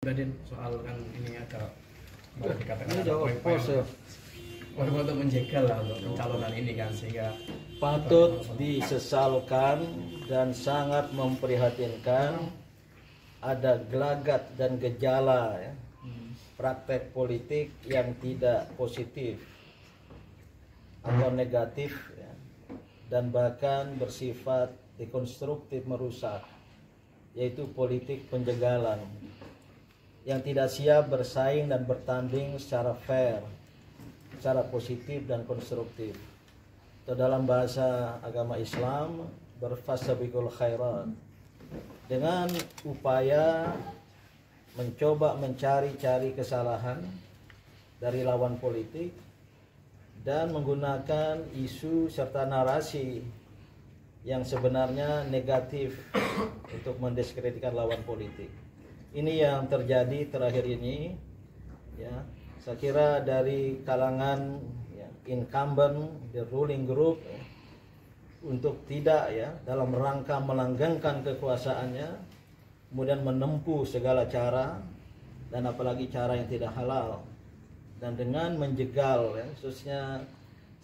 tadi soal kan ini ada boleh dikatakan ada ya. untuk menjegal lah untuk pencalonan ini kan sehingga patut disesalkan dan sangat memprihatinkan ada gelagat dan gejala ya, praktek politik yang tidak positif atau negatif ya, dan bahkan bersifat dekonstruktif merusak yaitu politik penjagalan yang tidak siap bersaing dan bertanding secara fair, secara positif dan konstruktif. Atau dalam bahasa agama Islam berfasabiqul khairat dengan upaya mencoba mencari-cari kesalahan dari lawan politik dan menggunakan isu serta narasi yang sebenarnya negatif untuk mendiskreditkan lawan politik. Ini yang terjadi terakhir ini ya. Saya kira dari kalangan ya, incumbent the ruling group ya, untuk tidak ya dalam rangka melanggengkan kekuasaannya kemudian menempuh segala cara dan apalagi cara yang tidak halal dan dengan menjegal ya khususnya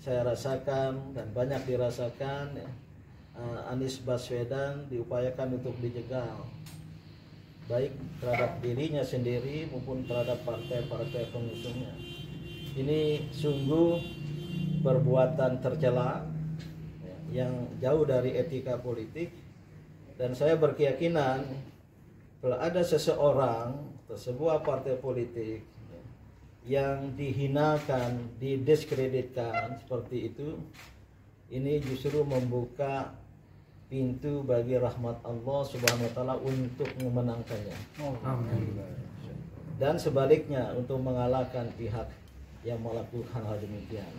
saya rasakan dan banyak dirasakan ya, eh, Anies Baswedan diupayakan untuk dijegal baik terhadap dirinya sendiri maupun terhadap partai-partai pengusungnya. Ini sungguh perbuatan tercela ya, yang jauh dari etika politik dan saya berkeyakinan kalau ada seseorang atau sebuah partai politik ya, yang dihinakan, didiskreditkan seperti itu, ini justru membuka pintu bagi rahmat Allah Subhanahu wa taala untuk memenangkannya. Dan sebaliknya untuk mengalahkan pihak yang melakukan hal demikian.